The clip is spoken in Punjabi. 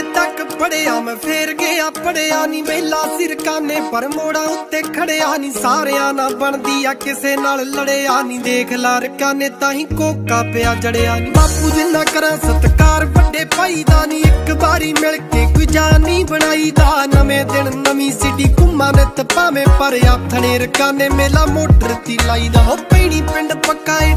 ਏ ਤੱਕ ਪੜਿਆ, ਮੈਂ ਫੇਰ ਗਿਆ, ਪੜਿਆ ਨਹੀਂ ਵੇਲਾ ਸਿਰਕਾਨੇ, ਪਰ ਮੋੜਾ ਉੱਤੇ ਖੜਿਆ ਨਹੀਂ ਸਾਰਿਆਂ ਨਾਲ ਬਣਦੀ ਆ, ਕਿਸੇ ਨਾਲ ਲੜਿਆ ਨਹੀਂ ਦੇਖ ਲਾਰਕਾਨੇ ਤਾਂ ਹੀ ਕੋਕਾ ਪਿਆ, ਜੜਿਆ ਨਹੀਂ ਬਾਪੂ ਜਿੰਨਾ ਕਰਾਂ, ਸਤਕਾਰ ਵੱਡੇ ਭਾਈ ਦਾ ਨਹੀਂ ਇੱਕ ਵਾਰੀ ਮਿਲ ਕੇ ਕੋਈ ਜਾਨ ਬਣਾਈਦਾ। ਨਵੇਂ ਦਿਨ, ਨਵੀਂ ਸਿਟੀ, ਘੁੰਮਾ ਨਿਤ, ਭਾਵੇਂ ਪਰ ਆਥਣੇ ਰਕਾਨੇ, ਮੇਲਾ ਮੋਟਰ ਤੀ ਲਾਈਦਾ। ਹੋ ਪੈਣੀ ਪਿੰਡ ਪੱਕਾ ਏ